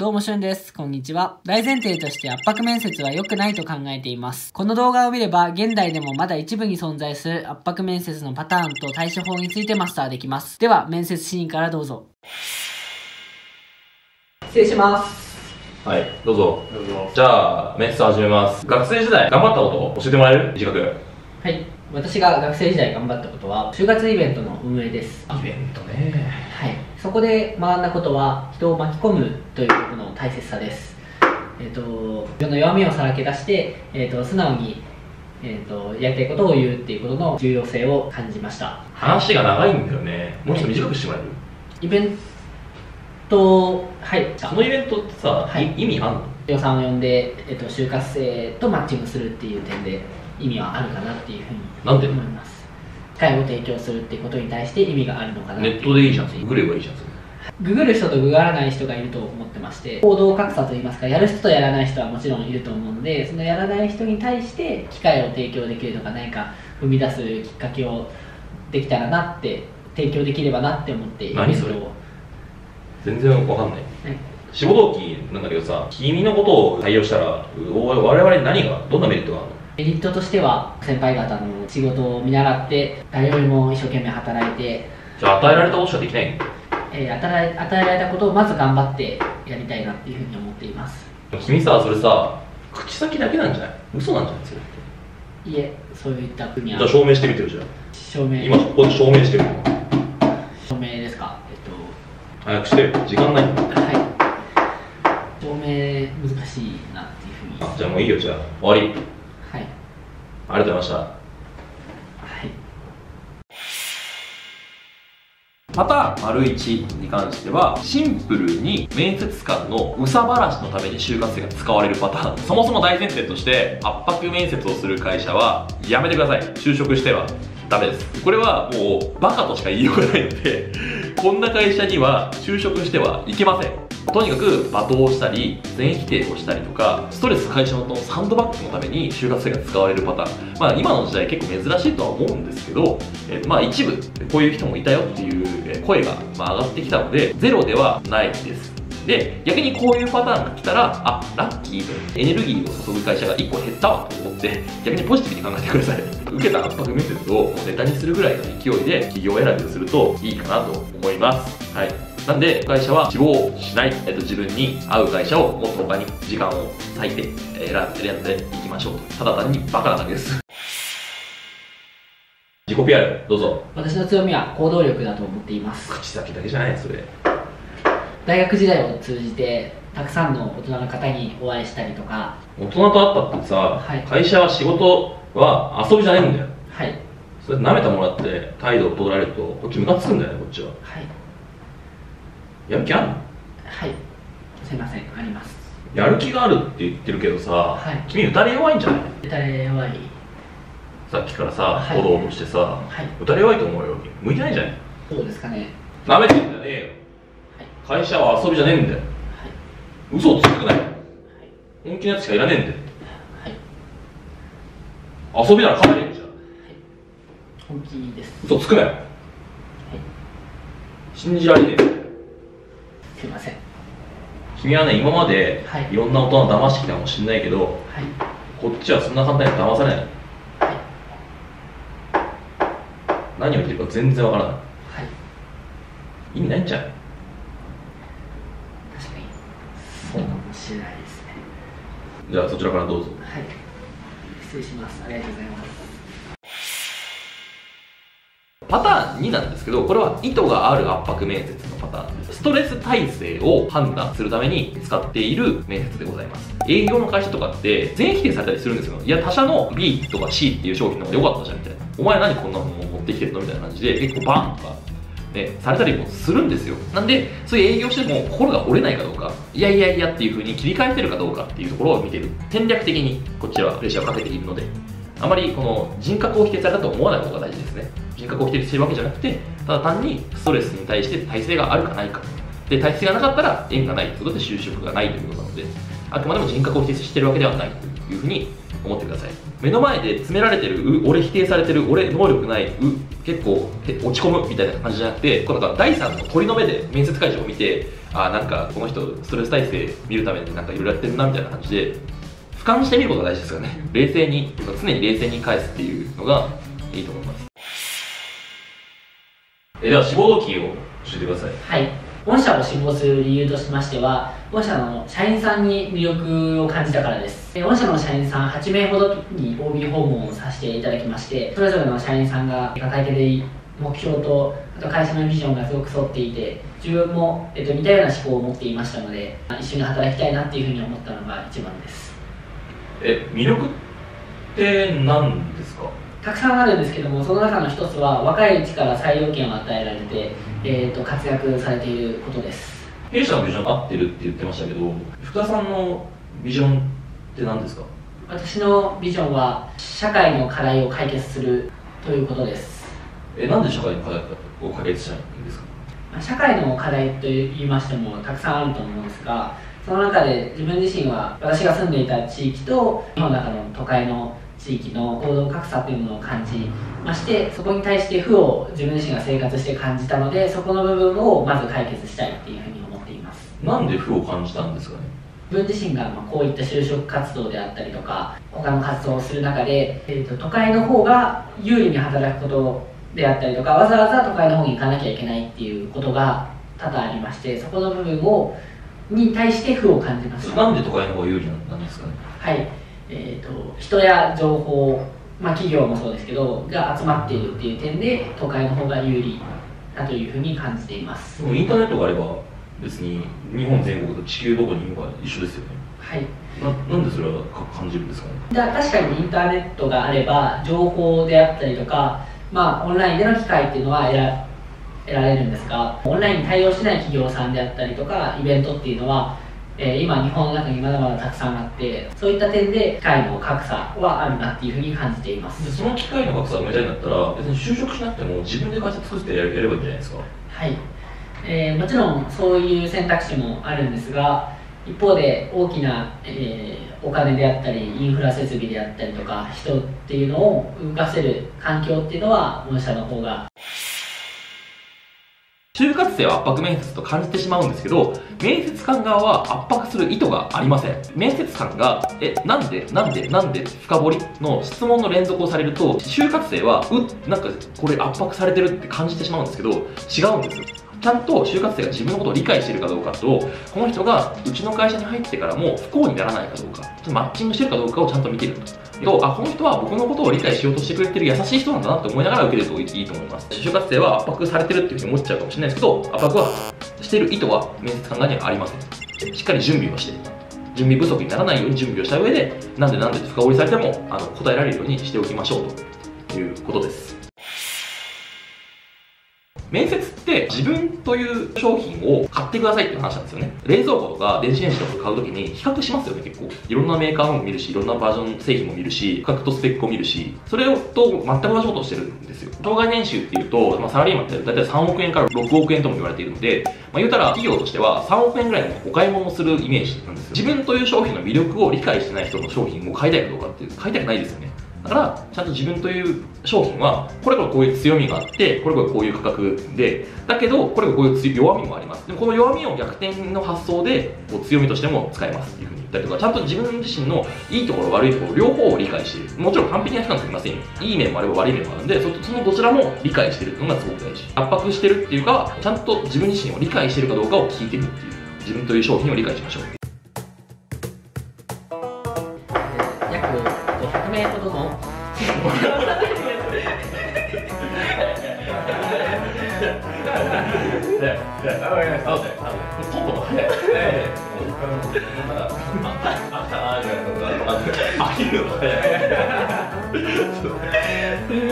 どうもしゅんです。こんにちは。大前提として圧迫面接は良くないと考えています。この動画を見れば、現代でもまだ一部に存在する圧迫面接のパターンと対処法についてマスターできます。では、面接シーンからどうぞ。失礼します。はい、どうぞ。どうぞ。じゃあ、面接始めます。学生時代、頑張ったこと教えてもらえる？短く。はい。私が学生時代頑張ったことは、就活イベントの運営です。イベントね。はい、そこで学んだことは人を巻き込むということの大切さです、えー、と自分の弱みをさらけ出して、えー、と素直に、えー、とやりたいことを言うっていうことの重要性を感じました。話が長いんだよね。もうちょっと短くしてもらえる、イベントはい。そのイベントってさ、はい。い意味あんの？予算を呼んで、えー、と就活生とマッチングするっていう点で意味はあるかなっていうふうに思います機会を提供するっていうことに対して意味があるのかなネットでいいじゃん。ググればいいじゃん。ググる人とググらない人がいると思ってまして行動格差といいますかやる人とやらない人はもちろんいると思うのでそのやらない人に対して機会を提供できるとか何か生み出すきっかけをできたらなって提供できればなって思って何それ？全然わかんない。ね志望動機なんだけどさ、君のことを採用したら、お我々に何が、どんなメリットがあるの？メリットとしては先輩方の仕事を見習って誰よりも一生懸命働いて、じゃあ、与えられたことしかできない？のえー与え与えられたことをまず頑張ってやりたいなっていうふうに思っています君さ、それさ、口先だけなんじゃない？嘘なんじゃない？それって。いえそういった国はじゃあ、証明してみてるじゃん。証明今、ここで証明してるよ。証明ですか？えっと早くしてよ。時間ない。はい。証明難しいなっていうふうに。あじゃあもういいよ、じゃあ。終わり。ありがとうございました。はい。パターン丸1に関してはシンプルに面接官の憂さ晴らしのために就活生が使われるパターンそもそも大前提として圧迫面接をする会社はやめてください就職してはダメです。これはもうバカとしか言いようがないので こんな会社には就職してはいけません。とにかく罵倒したり全否定をしたりとかストレス解消のサンドバッグのために就活生が使われるパターン。まあ今の時代結構珍しいとは思うんですけど、えーまあ一部こういう人もいたよっていう声が上がってきたのでゼロではないです。で逆にこういうパターンが来たらあラッキーとエネルギーを注ぐ会社が1個減ったわと思って逆にポジティブに考えてください。受けた圧迫面接をネタにするぐらいの勢いで企業選びをするといいかなと思います。はい。なんで会社は志望しない、えっと、自分に合う会社をもっと他に時間を割いてえー選んでいきましょうと。ただ単にバカなだけです。自己 PR どうぞ。私の強みは行動力だと思っています。口先だけじゃないそれ大学時代を通じて、たくさんの大人の方にお会いしたりとか、大人と会ったってさ、はい会社は仕事は遊びじゃないんだよはい。それ舐めてもらって態度を取られるとこっちムカつくんだよねこっちははい。やる気あんの？はい。すいません、あります。やる気があるって言ってるけどさ、はい君打たれ弱いんじゃない？誰弱いさっきからさ、はいおどおどしてさ、はい。打たれ弱いと思うよ向いてないんじゃない？どうですかね。舐めてんじゃねえよ会社は遊びじゃねえんだよ。はい。嘘をつくなよ本気のやつしかいらねえんだよ。はい。遊びなら帰れよじゃあ本気です。嘘つくなよ、信じられねえ。すいません。君はね今まではい。いろんな大人騙してきたかもしれないけど、はい。こっちはそんな簡単には騙されない。何を言ってるか全然わからない。はい。意味ないんじゃない確かに。そうかもしれないですね。じゃあそちらからどうぞはい。失礼します。ありがとうございます。パターン2なんですけどこれは意図がある圧迫面接のパターンですストレス耐性を判断するために使っている面接でございます営業の会社とかって全否定されたりするんですよいや他社の B とか C っていう商品の方が良かったじゃんみたいなお前何こんなもの持ってきてるのみたいな感じで結構バンとかね、されたりもするんですよ。なんでそういう営業しても心が折れないかどうかいやいやいやっていう風に切り替えてるかどうかっていうところを見てる。戦略的にこちらはプレッシャーをかけているのであまりこの人格を否定されたと思わない方が大事ですね。人格を否定してるわけじゃなくてただ単にストレスに対して耐性があるかないか。で耐性がなかったら縁がないということで就職がないということなのであくまでも人格を否定してるわけではないというふうに思ってください。目の前で詰められてるう俺否定されてる俺能力ないう結構へ落ち込むみたいな感じじゃなくてこうなんか第三の鳥の目で面接会場を見てあなんかこの人ストレス耐性見るためになんかいろいろやってるなみたいな感じで俯瞰してみることが大事ですよね。冷静に常に冷静に返すっていうのがいいと思います。えでは志望動機を教えてください。はい。御社を志望する理由としましては御社の社員さんに魅力を感じたからです。え御社の社員さん8名ほどに OB 訪問をさせていただきましてそれぞれの社員さんが抱えている目標とあと会社のビジョンがすごく沿っていて自分も、えっと、似たような思考を持っていましたので一緒に働きたいなっていうふうに思ったのが一番です。え魅力って何ですか？たくさんあるんですけどもその中の一つは若いうちから採用権を与えられて、えー、と活躍されていることです。弊社のビジョン合ってるって言ってましたけど福田さんのビジョンって何ですか？私のビジョンは社会の課題を解決するということです。えなんで社会の課題を解決したいんですか？まあ社会の課題と言いましてもたくさんあると思うんですがその中で自分自身は私が住んでいた地域と日本の中の都会の地域の行動格差というものを感じましてそこに対して負を自分自身が生活して感じたのでそこの部分をまず解決したいっていうふうに思っています。なんで負を感じたんですかね？自分自身がまあこういった就職活動であったりとか他の活動をする中で、えー、と都会の方が有利に働くことであったりとかわざわざ都会の方に行かなきゃいけないっていうことが多々ありましてそこの部分をに対して負を感じましたなんで都会の方が有利なんですかね？はい。えー、と人や情報、まあ、企業もそうですけどが集まっているっていう点で都会の方が有利だというふうに感じています。インターネットがあれば別に日本全国と地球どこにいるか一緒ですよね。はい。ななんでそれはか感じるんですかね？だ確かにインターネットがあれば情報であったりとか、まあ、オンラインでの機会っていうのは得ら得られるんですがオンラインに対応しない企業さんであったりとかイベントっていうのは、えー今日本の中にまだまだたくさんあってそういった点で機会の格差はあるなっていうふうに感じています。でその機会の格差を埋めたいんだったら別に就職しなくても自分で会社作ってやれやればいいんじゃないですか？はい、えーもちろんそういう選択肢もあるんですが一方で大きな、えーお金であったりインフラ設備であったりとか人っていうのを動かせる環境っていうのは御社の方が。就活生は圧迫面接と感じてしまうんですけど面接官側は圧迫する意図がありません。面接官がえなんでなんでなんで深掘りの質問の連続をされると就活生はうなんかこれ圧迫されてるって感じてしまうんですけど違うんですよ。ちゃんと就活生が自分のことを理解しているかどうかとこの人がうちの会社に入ってからも不幸にならないかどうかマッチングしてるかどうかをちゃんと見てると。とあこの人は僕のことを理解しようとしてくれてる優しい人なんだなと思いながら受けるといいと思います就活生は圧迫されてるっていうふうに思っちゃうかもしれないですけど圧迫はしてる意図は面接官側にはありません。しっかり準備をして準備不足にならないように準備をした上でなんでなんでって深掘りされてもあの答えられるようにしておきましょうということです。面接って自分という商品を買ってくださいっていう話なんですよね。冷蔵庫とか電子レンジとか買うときに比較しますよね結構。いろんなメーカーも見るしいろんなバージョン製品も見るし価格とスペックを見るし。それと全く同じことをしてるんですよ。障害年収っていうと、まあ、サラリーマンって大体3億円から6億円とも言われているので、まあ、言うたら企業としては3億円ぐらいのお買い物をするイメージなんですよ。自分という商品の魅力を理解してない人の商品を買いたいかどうかっていう買いたくないですよね。だから、ちゃんと自分という商品は、これこれこういう強みがあって、これこれこういう価格で、だけど、これこれこういう弱みもあります。でもこの弱みを逆転の発想で、こう強みとしても使えますっていうふうに言ったりとか、ちゃんと自分自身のいいところ、悪いところ、両方を理解している。もちろん完璧な人なんていませんよ。いい面もあれば悪い面もあるんで、そそのどちらも理解してるっていうのがすごく大事。圧迫してるっていうか、ちゃんと自分自身を理解してるかどうかを聞いてみるっていう。自分という商品を理解しましょう。のあ、あ、あ、あ、あ、あ、